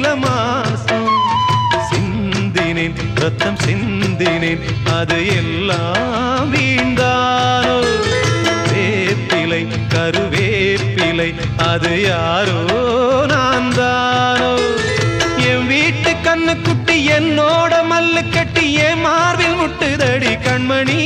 நீலமாசம் சிந்தினேன் ரத்தம் சிந்தினேன் அது எல்லாம் வீண்டாரோ வேப்பிலை கருவேப்பிலை அது யாரோ நான் தானோ என் வீட்டு கண்ணுக்குட்டி என்னோட மல்லு கட்டி என் மார்பில் முட்டுதடி கண்மணி